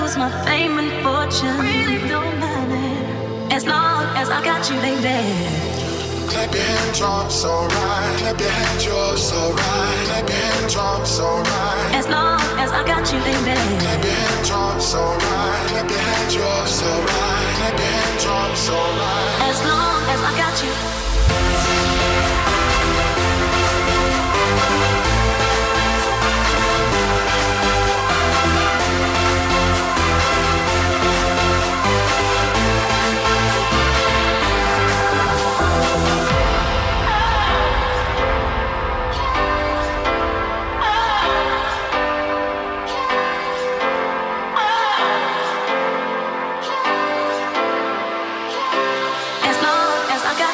lose my fame and fortune. Really don't matter. As long as I got you, baby. Clap your hands, drop so right. Clap your hands, you're so right. Clap your hands, drop so right. As long as I got you, baby. Clap your hands, drop so right. Clap your hands, you're so right. Clap your hands, drop so right. As long as I got you.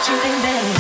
You, baby.